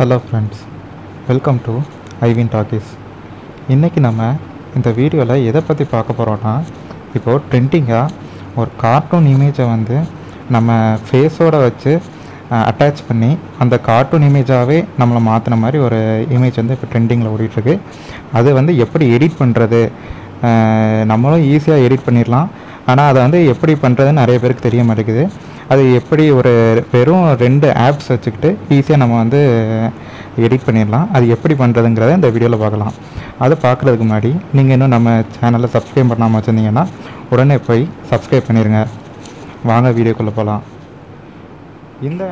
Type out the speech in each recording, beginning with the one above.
Hello friends welcome to Ivin talkies இன்றைக்கி நம்ம இந்த வீடியோவில் எதை பற்றி பார்க்க போகிறோன்னா இப்போது ட்ரெண்டிங்காக ஒரு கார்ட்டூன் இமேஜை வந்து நம்ம ஃபேஸோட வச்சு அட்டாச் பண்ணி அந்த கார்ட்டூன் இமேஜாகவே நம்மளை மாற்றின மாதிரி ஒரு இமேஜ் வந்து இப்போ ட்ரெண்டிங்கில் ஓடிட்டுருக்கு. அது வந்து எப்படி எடிட் பண்ணுறது நம்மளும் ஈஸியாக எடிட் பண்ணிடலாம். ஆனால் அதை வந்து எப்படி பண்ணுறதுன்னு நிறைய பேருக்கு தெரிய மாட்டேங்குது. அது எப்படி ஒரு வெறும் ரெண்டு ஆப்ஸ் வச்சுக்கிட்டு ஈஸியாக நம்ம வந்து எடிட் பண்ணிடலாம். அது எப்படி பண்ணுறதுங்கிறத இந்த வீடியோவில் பார்க்கலாம். அதை பார்க்குறதுக்கு முன்னாடி நீங்கள் இன்னும் நம்ம சேனலை சப்ஸ்கிரைப் பண்ணாமல் வச்சுருந்தீங்கன்னா உடனே போய் சப்ஸ்கிரைப் பண்ணிடுங்க வாங்க வீடியோக்குள்ளே போகலாம் இந்த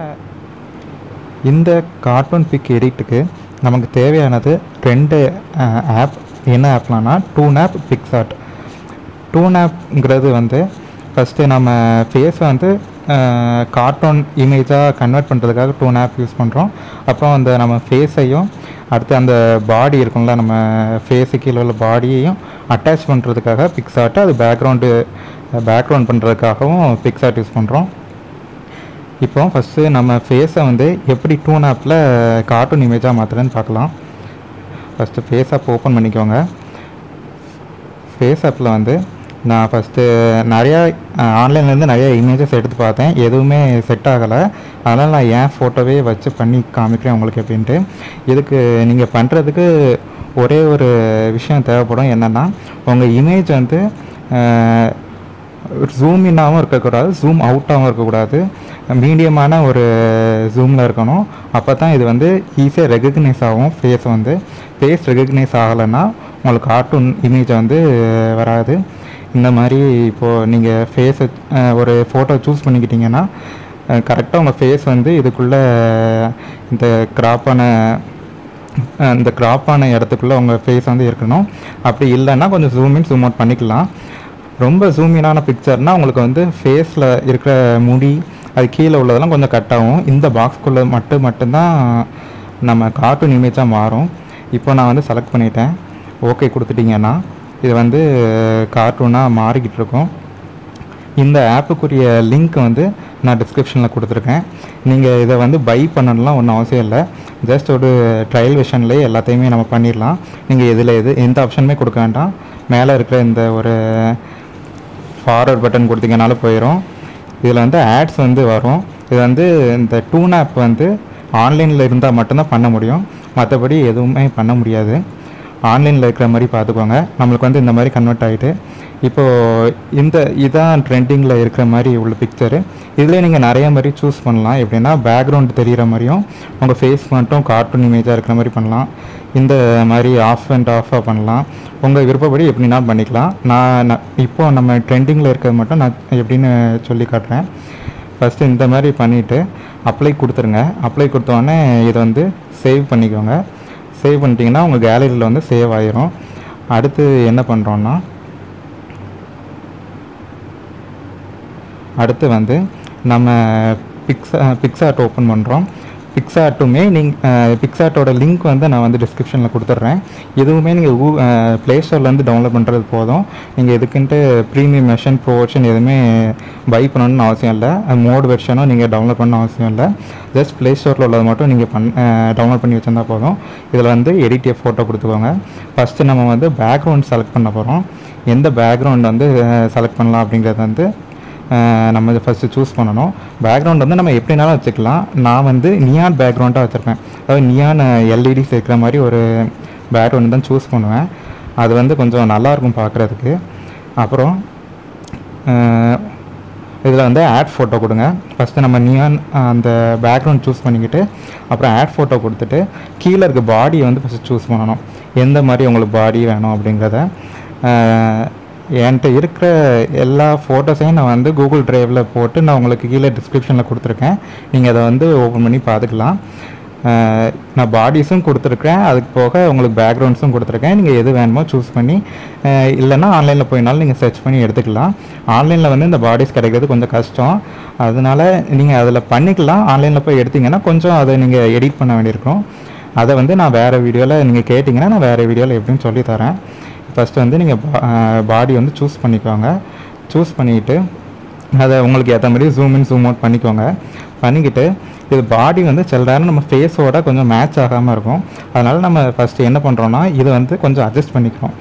இந்த கார்ட்டூன் பிக் எடிட்டுக்கு நமக்கு தேவையானது ரெண்டு ஆப் என்ன ஆப்லான்னா டூன் ஆப் பிக்ஸாட் டூன் ஆப்ங்கிறது வந்து ஃபஸ்ட்டு நம்ம ஃபேஸை வந்து கார்ட்டூன் இமேஜாக கன்வெர்ட் பண்ணுறதுக்காக டூன் ஆப் யூஸ் பண்ணுறோம் அப்புறம் அந்த நம்ம ஃபேஸையும் அடுத்து அந்த பாடி இருக்கும்ல நம்ம ஃபேஸு கீழே உள்ள பாடியையும் அட்டாச் பண்ணுறதுக்காக பிக்ஸாட்டு அது பேக்ரவுண்டு பேக்ரவுண்ட் பண்ணுறதுக்காகவும் பிக்ஸாட் யூஸ் பண்ணுறோம் இப்போ ஃபஸ்ட்டு நம்ம ஃபேஸை வந்து எப்படி டூன் ஆப்பில் கார்ட்டூன் இமேஜாக மாற்றுறேன்னு பார்க்கலாம். ஃபஸ்ட்டு ஃபேஸ் ஆப் ஓப்பன் பண்ணிக்கோங்க. ஃபேஸ் ஆப்பில் வந்து நான் ஃபஸ்ட்டு நிறையா ஆன்லைன்லேருந்து நிறைய இமேஜஸ் எடுத்து பார்த்தேன். எதுவுமே செட் ஆகலை. அதனால் நான் என் ஃபோட்டோவே வச்சு பண்ணி காமிக்கிறேன் உங்களுக்கு எப்படின்ட்டு இதுக்கு நீங்கள் பண்ணுறதுக்கு ஒரே ஒரு விஷயம் தேவைப்படும். என்னென்னா உங்கள் இமேஜ் வந்து ஜூம் இன்னாகவும் இருக்கக்கூடாது. ஜூம் அவுட்டாகவும் இருக்கக்கூடாது. மீடியமான ஒரு ஜூமில் இருக்கணும். அப்போ தான் இது வந்து ஈஸியாக ரெகக்னைஸ் ஆகும். ஃபேஸ் வந்து. ஃபேஸ் ரெகக்னைஸ் ஆகலைன்னா உங்களுக்கு கார்ட்டூன் இமேஜ் வந்து வராது. இந்த மாதிரி இப்போது நீங்கள் ஃபேஸை ஒரு ஃபோட்டோ சூஸ் பண்ணிக்கிட்டிங்கன்னா கரெக்டாக உங்கள் ஃபேஸ் வந்து இதுக்குள்ளே இந்த கிராப்பான இந்த கிராப்பான இடத்துக்குள்ளே உங்கள் ஃபேஸ் வந்து இருக்கணும். அப்படி இல்லைன்னா கொஞ்சம் ஜூம் இன் ஜூம் அவுட் பண்ணிக்கலாம். ரொம்ப ஜூமினான பிக்சர்னால் உங்களுக்கு வந்து ஃபேஸில் இருக்கிற முடி அது கீழே உள்ளதெல்லாம் கொஞ்சம் கட் ஆகும். இந்த பாக்ஸ்க்குள்ளே மட்டும் மட்டும்தான் நம்ம கார்ட்டூன் இமேஜாக மாறும். இப்போ நான் வந்து செலக்ட் பண்ணிட்டேன். ஓகே கொடுத்துட்டிங்கன்னா இது வந்து கார்ட்டூனாக மாறிக்கிட்டு இருக்கும் இந்த ஆப்புக்குரிய லிங்க் வந்து நான் டிஸ்கிரிப்ஷனில் கொடுத்துருக்கேன். நீங்கள் இதை வந்து பை பண்ணணும்லாம் ஒன்றும் அவசியம் இல்லை. ஜஸ்ட் ஒரு ட்ரையல் விஷன்லேயே எல்லாத்தையுமே நம்ம பண்ணிடலாம். நீங்கள் இதில் எது எந்த ஆப்ஷனுமே கொடுக்க வேண்டாம். மேலே இருக்கிற இந்த ஒரு ஃபார்வர்ட் பட்டன் கொடுத்தீங்கனாலும் போயிடும் இதில் வந்து ஆட்ஸ் வந்து வரும். இது வந்து இந்த டூன் ஆப் வந்து ஆன்லைனில் இருந்தால் மட்டும்தான் பண்ண முடியும். மற்றபடி எதுவுமே பண்ண முடியாது. ஆன்லைனில் இருக்கிற மாதிரி பார்த்துக்கோங்க. நம்மளுக்கு வந்து இந்த மாதிரி கன்வெர்ட் ஆகிட்டு இப்போது இந்த இதான் ட்ரெண்டிங்கில் இருக்கிற மாதிரி உள்ள பிக்சரு இதில் நீங்கள் நிறைய மாதிரி சூஸ் பண்ணலாம். எப்படின்னா பேக்ரவுண்ட் தெரிகிற மாதிரியும் உங்கள் ஃபேஸ் மட்டும் கார்ட்டூன் இமேஜாக இருக்கிற மாதிரி பண்ணலாம். இந்த மாதிரி ஆஃப் அண்ட் ஆஃபாக பண்ணலாம். உங்கள் விருப்பப்படி எப்படின்னா பண்ணிக்கலாம். நான் இப்போது நம்ம ட்ரெண்டிங்கில் இருக்கிறது மட்டும் நான் எப்படின்னு சொல்லி காட்டுறேன். ஃபஸ்ட்டு இந்த மாதிரி பண்ணிவிட்டு அப்ளை கொடுத்துருங்க. அப்ளை கொடுத்தோடனே இதை வந்து சேவ் பண்ணிக்கோங்க. சேவ் பண்ணிட்டீங்கன்னா உங்கள் கேலரியில் வந்து சேவ் ஆயிரும். அடுத்து என்ன பண்ணுறோன்னா அடுத்து வந்து நம்ம பிக்ஸா ஆர்ட் ஓப்பன் பண்ணுறோம் பிக்ஸாட்டுமே நீங்கள் பிக்ஸாட்டோட லிங்க் வந்து நான் வந்து டிஸ்கிரிப்ஷனில் கொடுத்துட்றேன். எதுவுமே நீங்கள் கூ ப்ளே ஸ்டோர்லேருந்து டவுன்லோட் பண்ணுறது போதும். நீங்கள் எதுக்குன்ட்டு ப்ரீமியம் வெர்ஷன் ப்ரோ வெர்ஷன் எதுவுமே பை பண்ணணும்னு அவசியம் இல்லை. மோட் வெர்ஷனும் நீங்கள் டவுன்லோட் பண்ண அவசியம் இல்லை. ஜஸ்ட் ப்ளே ஸ்டோரில் உள்ளது மட்டும் நீங்கள் பண் டவுன்லோட் பண்ணி வச்சுருந்தா போதும். இதில் வந்து எடிட்டிய ஃபோட்டோ கொடுத்துக்கோங்க. ஃபஸ்ட்டு நம்ம வந்து பேக்ரவுண்ட் செலக்ட் பண்ண போகிறோம் எந்த பேக்ரவுண்ட் வந்து செலக்ட் பண்ணலாம் அப்படிங்கிறது வந்து நம்ம ஃபஸ்ட்டு சூஸ் பண்ணணும். பேக்ரவுண்ட் வந்து நம்ம எப்படினாலும் வச்சுக்கலாம். நான் வந்து நியான் பேக்ரவுண்டாக வச்சுருப்பேன். அதாவது நியான் எல்இடி சேர்க்குற மாதிரி ஒரு பேக்ரவுண்ட் தான் சூஸ் பண்ணுவேன். அது வந்து கொஞ்சம் நல்லாயிருக்கும் பார்க்குறதுக்கு. அப்புறம் இதில் வந்து ஆட் ஃபோட்டோ கொடுங்க. ஃபஸ்ட்டு நம்ம நியான் அந்த பேக்ரவுண்ட் சூஸ் பண்ணிக்கிட்டு அப்புறம் ஆட் ஃபோட்டோ கொடுத்துட்டு கீழே இருக்க பாடியை வந்து ஃபஸ்ட்டு சூஸ் பண்ணணும். எந்த மாதிரி உங்களுக்கு பாடி வேணும் அப்படிங்கிறத. என்கிட்ட இருக்கிற எல்லா ஃபோட்டோஸையும் நான் வந்து கூகுள் ட்ரைவில் போட்டு நான் உங்களுக்கு கீழே டிஸ்கிரிப்ஷனில் கொடுத்துருக்கேன். நீங்கள் அதை வந்து ஓப்பன் பண்ணி பார்த்துக்கலாம். நான் பாடிஸும் கொடுத்துருக்கேன். அதுக்கு போக உங்களுக்கு பேக்ரவுண்ட்ஸும் கொடுத்துருக்கேன். நீங்கள் எது வேணுமோ சூஸ் பண்ணி இல்லைன்னா ஆன்லைனில் போயினாலும் நீங்கள் சர்ச் பண்ணி எடுத்துக்கலாம். ஆன்லைனில் வந்து இந்த பாடிஸ் கிடைக்கிறது கொஞ்சம் கஷ்டம். அதனால் நீங்கள் அதில் பண்ணிக்கலாம். ஆன்லைனில் போய் எடுத்திங்கன்னா கொஞ்சம் அதை நீங்கள் எடிட் பண்ண வேண்டியிருக்கும். அதை வந்து நான் வேறு வீடியோவில் நீங்கள் கேட்டிங்கன்னா நான் வேறு வீடியோவில் எப்படின்னு சொல்லி தரேன். ஃபஸ்ட்டு வந்து நீங்கள் பாடி வந்து சூஸ் பண்ணிக்கோங்க. சூஸ் பண்ணிக்கிட்டு அதை உங்களுக்கு ஏற்ற மாதிரி ஜூம் இன் ஜூம் அவுட் பண்ணிக்கோங்க. பண்ணிக்கிட்டு இது பாடி வந்து சில நேரம் நம்ம ஃபேஸோட கொஞ்சம் மேட்ச் ஆகாமல் இருக்கும். அதனால் நம்ம ஃபஸ்ட்டு என்ன பண்ணுறோன்னா இதை வந்து கொஞ்சம் அட்ஜஸ்ட் பண்ணிக்கிறோம்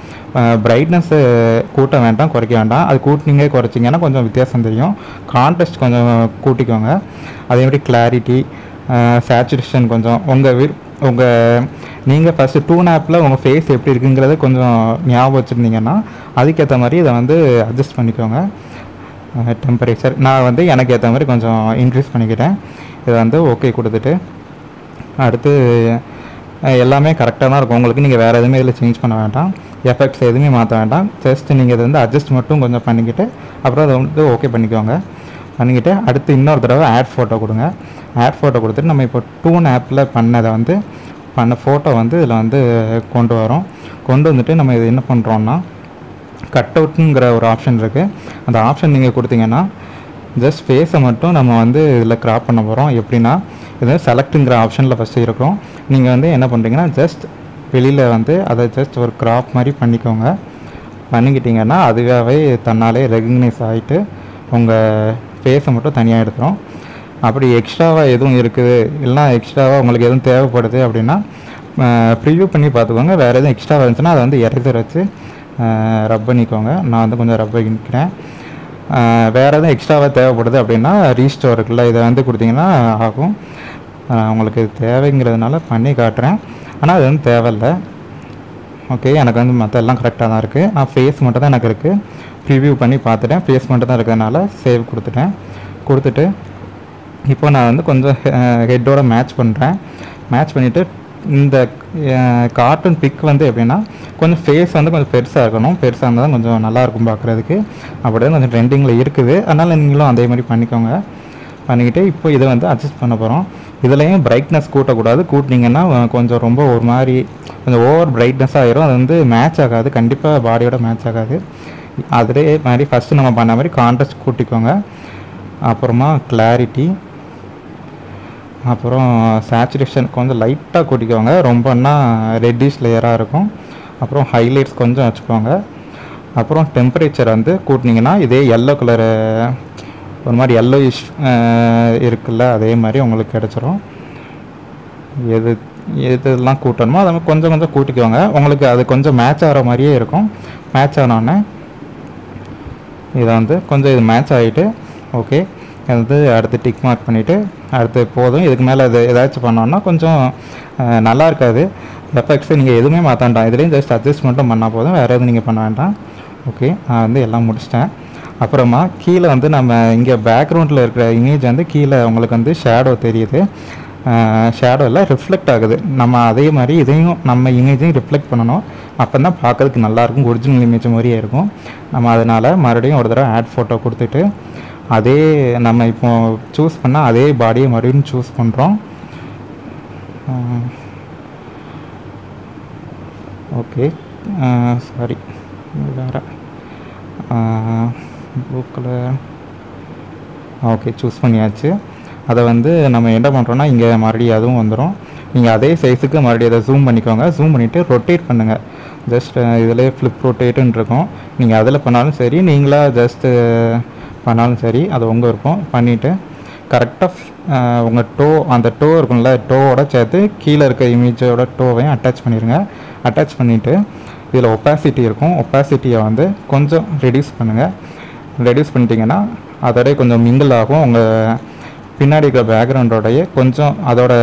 பிரைட்னஸ்ஸு கூட்ட வேண்டாம் குறைக்க வேண்டாம். அது கூட்டினீங்க குறைச்சிங்கன்னா கொஞ்சம் வித்தியாசம் தெரியும். கான்ட்ராஸ்ட் கொஞ்சம் கூட்டிக்கோங்க. அதே மாதிரி கிளாரிட்டி சேச்சுரேஷன் கொஞ்சம். உங்கள் உங்கள் நீங்கள் ஃபஸ்ட்டு டூன் ஆப்பில் உங்கள் ஃபேஸ் எப்படி இருக்குங்கிறத கொஞ்சம் ஞாபகம் வச்சுருந்தீங்கன்னா அதுக்கேற்ற மாதிரி இதை வந்து அட்ஜஸ்ட் பண்ணிக்கோங்க. டெம்பரேச்சர் நான் வந்து எனக்கு ஏற்ற மாதிரி கொஞ்சம் இன்க்ரீஸ் பண்ணிக்கிட்டேன். இதை வந்து ஓகே கொடுத்துட்டு. அடுத்து எல்லாமே கரெக்டாக தான் இருக்கும். உங்களுக்கு நீங்கள் வேறு எதுவுமே இதில் சேஞ்ச் பண்ண வேண்டாம். எஃபெக்ட்ஸ் எதுவுமே மாற்ற வேண்டாம். ஜஸ்ட் நீங்கள் இதை வந்து அட்ஜஸ்ட் மட்டும் கொஞ்சம் பண்ணிக்கிட்டு அப்புறம் அதை வந்து ஓகே பண்ணிக்கோங்க. பண்ணிக்கிட்டு அடுத்து இன்னொரு தடவை ஆட் ஃபோட்டோ கொடுங்க. ஆட் ஃபோட்டோ கொடுத்துட்டு நம்ம இப்போ டூன் ஆப்பில் பண்ணதை வந்து பண்ண ஃபோட்டோ வந்து இதில் வந்து கொண்டு வரோம். கொண்டு வந்துட்டு நம்ம இது என்ன பண்ணுறோன்னா கட் அவுட்டுங்கிற ஒரு ஆப்ஷன் இருக்குது அந்த ஆப்ஷன் நீங்கள் கொடுத்தீங்கன்னா ஜஸ்ட் ஃபேஸை மட்டும் நம்ம வந்து இதில் கிராப் பண்ண போகிறோம் எப்படின்னா இது செலக்ட்டுங்கிற ஆப்ஷனில் ஃபஸ்ட்டு இருக்கும் நீங்கள் வந்து என்ன பண்ணுறீங்கன்னா ஜஸ்ட் வெளியில் வந்து அதை ஜஸ்ட் ஒரு கிராப் மாதிரி பண்ணிக்கோங்க. பண்ணிக்கிட்டிங்கன்னா அதுவாகவே தன்னாலே ரெகக்னைஸ் ஆகிட்டு உங்கள் ஃபேஸை மட்டும் தனியாக எடுத்துரும். அப்படி எக்ஸ்ட்ராவாக எதுவும் இருக்குது? இல்லைனா எக்ஸ்ட்ராவாக உங்களுக்கு எதுவும் தேவைப்படுது அப்படின்னா ப்ரிவியூ பண்ணி பார்த்துக்கோங்க. வேறு எதுவும் எக்ஸ்ட்ரா வந்துச்சுன்னா அதை வந்து இறக்கி வச்சு ரப் பண்ணிக்கோங்க. நான் வந்து கொஞ்சம் ரப் பண்ணிக்கிறேன் வேறு எதுவும் எக்ஸ்ட்ராவாக தேவைப்படுது அப்படின்னா ரீஸ்டோர் இருக்குல்ல இதை வந்து கொடுத்தீங்கன்னா ஆகும். உங்களுக்கு தேவைங்கிறதுனால பண்ணி காட்டுறேன். ஆனால் அது வந்து தேவையில்லை. ஓகே எனக்கு வந்து மற்ற எல்லாம் கரெக்டாக தான் இருக்குது நான் ஃபேஸ் மட்டும் தான் எனக்கு இருக்குது ப்ரிவியூ பண்ணி பார்த்துட்டேன். ஃபேஸ் மட்டும் தான் இருக்கிறதுனால சேவ் கொடுத்துட்டேன். கொடுத்துட்டு இப்போ நான் வந்து கொஞ்சம் ஹெட்டோட மேட்ச் பண்ணுறேன் மேட்ச் பண்ணிவிட்டு இந்த கார்ட்டூன் பிக் வந்து எப்படின்னா கொஞ்சம் ஃபேஸ் வந்து கொஞ்சம் பெருசாக இருக்கணும். பெருசாக இருந்தால் தான் கொஞ்சம் நல்லாயிருக்கும் பார்க்குறதுக்கு அப்படியே கொஞ்சம் ட்ரெண்டிங்கில் இருக்குது. அதனால் நீங்களும் அதே மாதிரி பண்ணிக்கோங்க. பண்ணிக்கிட்டு இப்போ இதை வந்து அட்ஜஸ்ட் பண்ண போகிறோம் இதுலேயும் பிரைட்னஸ் கூட்டக்கூடாது. கூட்டினீங்கன்னா கொஞ்சம் ரொம்ப ஒரு மாதிரி கொஞ்சம் ஓவர் பிரைட்னஸ் ஆகிரும் அது வந்து மேட்ச் ஆகாது. கண்டிப்பாக பாடியோட மேட்ச் ஆகாது. அதே மாதிரி ஃபஸ்ட்டு நம்ம பண்ண மாதிரி கான்ட்ராஸ்ட் கூட்டிக்கோங்க. அப்புறமா கிளாரிட்டி அப்புறம் சேச்சுரேஷனுக்கு கொஞ்சம் லைட்டாக கூட்டிக்கோங்க ரொம்பன்னா ரெட்டிஷ் லேயராக இருக்கும். அப்புறம் ஹைலைட்ஸ் கொஞ்சம் வச்சுக்கோங்க அப்புறம் டெம்பரேச்சர் வந்து கூட்டினீங்கன்னா இதே எல்லோ கலரு ஒரு மாதிரி எல்லோ இஷ் இருக்குல்ல அதே மாதிரி உங்களுக்கு கிடச்சிரும். எது எதெல்லாம் கூட்டணுமோ அதை மாதிரி கொஞ்சம் கொஞ்சம் கூட்டிக்கோங்க உங்களுக்கு அது கொஞ்சம் மேட்ச் ஆகிற மாதிரியே இருக்கும். மேட்ச் ஆனோடனே இதை வந்து கொஞ்சம் இது மேட்ச் ஆகிட்டு ஓகே வந்து அடுத்து டிக் மார்க் பண்ணிவிட்டு அடுத்து போதும். இதுக்கு மேலே இது ஏதாச்சும் பண்ணோன்னா கொஞ்சம் நல்லா இருக்காது. எஃபெக்ட்ஸு நீங்கள் எதுவுமே மாற்ற வேண்டாம். இதுலேயும் ஜஸ்ட் அட்ஜஸ்ட் மட்டும் பண்ணால் போதும். வேறு எதுவும் நீங்கள் பண்ண வேண்டாம். ஓகே நான் வந்து எல்லாம் முடிச்சிட்டேன். அப்புறமா கீழே வந்து நம்ம இங்கே பேக்ரவுண்டில் இருக்கிற இமேஜ் வந்து கீழே உங்களுக்கு வந்து ஷேடோ தெரியுது. ஷேடோ எல்லாம் ரிஃப்ளெக்ட் ஆகுது. நம்ம அதே மாதிரி இதையும் நம்ம இமேஜையும் ரிஃப்ளெக்ட் பண்ணணும். அப்போ தான் பார்க்கறதுக்கு நல்லாயிருக்கும் ஒரிஜினல் இமேஜ் மாதிரியே இருக்கும். நம்ம அதனால் மறுபடியும் ஒரு தடவை ஆட் ஃபோட்டோ கொடுத்துட்டு அதே நம்ம இப்போ சூஸ் பண்ணால் அதே பாடியை மறுபடியும் சூஸ் பண்ணுறோம் ஓகே சாரி வேறு. ப்ளூ கலர் ஓகே சூஸ் பண்ணியாச்சு. அதை வந்து நம்ம என்ன பண்ணுறோன்னா இங்கே மறுபடியும் அதுவும் வந்துடும் நீங்கள் அதே சைஸுக்கு மறுபடியும் அதை ஜூம் பண்ணிக்கோங்க. ஜூம் பண்ணிவிட்டு ரொட்டேட் பண்ணுங்கள் ஜஸ்ட் இதிலே ஃப்ளிப் ரொட்டேட்டுன்னு இருக்கும். நீங்கள் அதில் பண்ணாலும் சரி நீங்களாக ஜஸ்ட்டு பண்ணாலும் சரி அது உங்கள் இருக்கும் பண்ணிவிட்டு கரெக்டாக உங்கள் டோ அந்த டோ இருக்கும்ல டோவோட சேர்த்து கீழே இருக்க இமேஜோட டோவையும் அட்டாச் பண்ணிடுங்க அட்டாச் பண்ணிவிட்டு இதில் ஒப்பாசிட்டி இருக்கும். ஒப்பாசிட்டியை வந்து கொஞ்சம் ரெடியூஸ் பண்ணுங்கள் ரெடியூஸ் பண்ணிட்டீங்கன்னா அதோடய கொஞ்சம் மிங்கிள் ஆகும். உங்கள் பின்னாடி இருக்கிற பேக்ரவுண்டோடைய கொஞ்சம் அதோட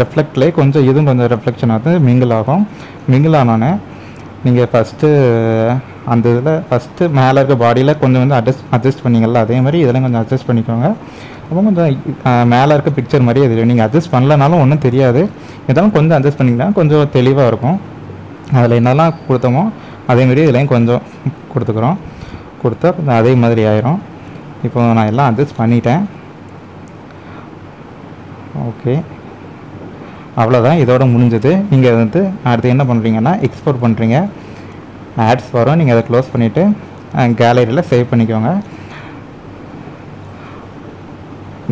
ரெஃப்ளெக்ட்லேயே கொஞ்சம் இதுவும் கொஞ்சம் ரெஃப்ளெக்ஷன் ஆகுது. மிங்கிள் ஆகும். மிங்கிள் ஆனோடனே நீங்கள் ஃபஸ்ட்டு அந்த இதில் ஃபஸ்ட்டு மேலே இருக்க பாடியில் கொஞ்சம் வந்து அட்ஜஸ்ட் அட்ஜஸ்ட் பண்ணீங்கல்ல அதே மாதிரி இதெல்லாம் கொஞ்சம் அட்ஜஸ்ட் பண்ணிக்கோங்க. அப்போ கொஞ்சம் மேலே இருக்க பிக்சர் மாதிரி அது நீங்கள் அட்ஜஸ்ட் பண்ணலனாலும் ஒன்றும் தெரியாது. இதெல்லாம் கொஞ்சம் அட்ஜஸ்ட் பண்ணிக்கலாம் கொஞ்சம் தெளிவாக இருக்கும். அதில் என்னெல்லாம் கொடுத்தோமோ அதேமாரி இதுலேயும் கொஞ்சம் கொடுத்துக்குறோம். கொடுத்தா கொஞ்சம் அதே மாதிரி ஆயிரும். இப்போ நான் எல்லாம் அட்ஜஸ்ட் பண்ணிட்டேன். ஓகே. அவ்வளோதான் இதோட முடிஞ்சது. நீங்கள் வந்து அடுத்து என்ன பண்ணுறீங்கன்னா எக்ஸ்போர்ட் பண்ணுறீங்க ஆட்ஸ் வரும். நீங்கள் அதை க்ளோஸ் பண்ணிவிட்டு கேலரியில் சேவ் பண்ணிக்கோங்க.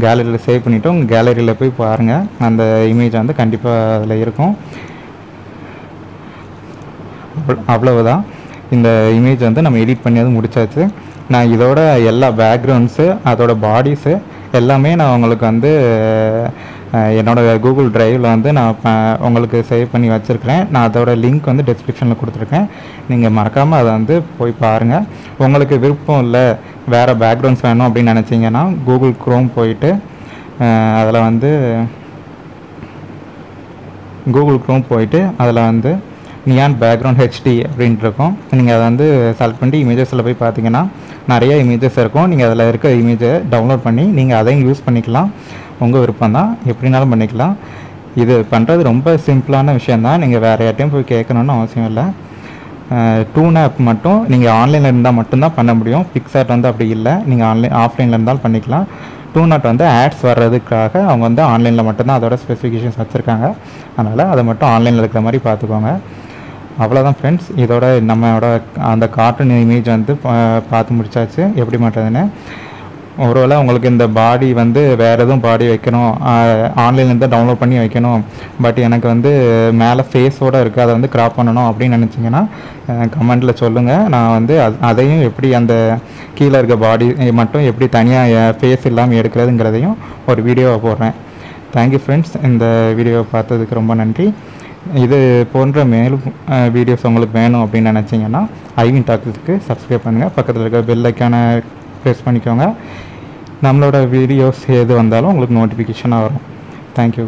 கேலரியில் சேவ் பண்ணிவிட்டு உங்கள் கேலரியில் போய் பாருங்கள் அந்த இமேஜ் வந்து கண்டிப்பாக அதில் இருக்கும். அவ்வளவு அவ்வளவுதான். இந்த இமேஜ் வந்து நம்ம எடிட் பண்ணியது முடிச்சாச்சு. நான் இதோட எல்லா பேக்ரவுண்ட்ஸு அதோட பாடிஸு எல்லாமே நான் உங்களுக்கு வந்து என்னோடய என்னோட கூகுள் ட்ரைவில் வந்து நான் உங்களுக்கு சேவ் பண்ணி வச்சுருக்கிறேன். நான் அதோட லிங்க் வந்து டிஸ்கிரிப்ஷனில் கொடுத்துருக்கேன். நீங்கள் மறக்காமல் அதை வந்து போய் பாருங்கள் உங்களுக்கு விருப்பம் இல்லை வேறு பேக்ரவுண்ட்ஸ் வேணும் அப்படின்னு நினச்சிங்கன்னா கூகுள் க்ரோம் போயிட்டு அதில் வந்து கூகுள் க்ரோம் போயிட்டு அதில் வந்து நியான் பேக்ரவுண்ட் ஹெச்டி அப்படின்ட்டு இருக்கும். நீங்கள் அதை வந்து செலக்ட் பண்ணி இமேஜஸில் போய் பார்த்தீங்கன்னா நிறைய இமேஜஸ் இருக்கும். நீங்கள் அதில் இருக்க இமேஜை டவுன்லோட் பண்ணி நீங்கள் அதையும் யூஸ் பண்ணிக்கலாம். உங்கள் விருப்பம் தான் எப்படினாலும் பண்ணிக்கலாம். இது பண்ணுறது ரொம்ப சிம்பிளான விஷயந்தான் நீங்கள் வேறு யார்ட்டையும் போய் கேட்கணுன்னு அவசியம் இல்லை. டூன் ஆப் மட்டும் நீங்கள் ஆன்லைனில் இருந்தால் மட்டும்தான் பண்ண முடியும். பிக்சாட் வந்து அப்படி இல்லை. நீங்கள் ஆன்லைன் ஆஃப்லைனில் இருந்தாலும் பண்ணிக்கலாம். டூ நாட் வந்து ஆட்ஸ் வர்றதுக்காக அவங்க வந்து ஆன்லைனில் மட்டும்தான் அதோட ஸ்பெசிஃபிகேஷன்ஸ் வச்சுருக்காங்க. அதனால் அதை மட்டும் ஆன்லைனில் இருக்கிற மாதிரி பார்த்துக்கோங்க. அவ்வளோதான் ஃப்ரெண்ட்ஸ் இதோட நம்மளோட அந்த கார்ட்டூன் இமேஜ் வந்து பா- பார்த்து முடிச்சாச்சு. எப்படி மாட்டதுன்னு ஒருவேளை உங்களுக்கு இந்த பாடி வந்து வேறு எதுவும் பாடி வைக்கணும் ஆன்லைன்லேருந்து டவுன்லோட் பண்ணி வைக்கணும். பட் எனக்கு வந்து மேலே ஃபேஸோடு இருக்குது அதை வந்து க்ராப் பண்ணணும் அப்படின்னு நினச்சிங்கன்னா கமெண்ட்டில் சொல்லுங்கள் நான் வந்து அது- அதையும் எப்படி அந்த கீழே இருக்க பாடி மட்டும் எப்படி தனியாக ஃபேஸ் இல்லாமல் எடுக்கிறதுங்கிறதையும் ஒரு வீடியோவை போடுறேன். தேங்க்யூ ஃப்ரெண்ட்ஸ் இந்த வீடியோவை பார்த்ததுக்கு ரொம்ப நன்றி. இது போன்ற மேலும் வீடியோஸ் உங்களுக்கு வேணும் அப்படின்னு நினச்சிங்கன்னா ஐவின் டாக்ஸுக்கு சப்ஸ்கிரைப் பண்ணுங்கள் பக்கத்தில் இருக்க பெல் ப்ரெஸ் பண்ணிக்கோங்க. நம்மளோட வீடியோஸ் எது வந்தாலும் உங்களுக்கு நோட்டிஃபிகேஷனாக வரும். தேங்க்யூ